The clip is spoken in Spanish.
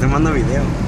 Te mando video.